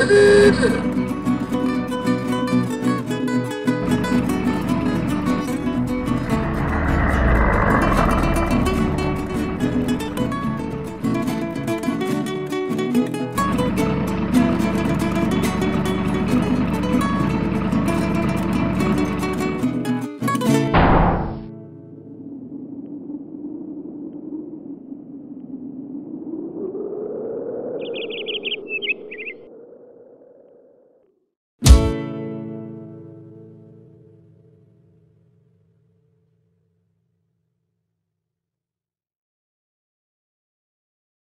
Ha ha ha!